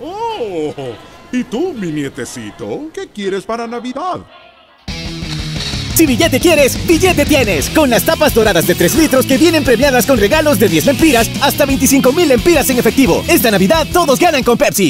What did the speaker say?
Oh, ¿y tú, mi nietecito? ¿Qué quieres para Navidad? Si billete quieres, billete tienes. Con las tapas doradas de 3 litros que vienen premiadas con regalos de 10 lempiras hasta 25 mil lempiras en efectivo. Esta Navidad todos ganan con Pepsi.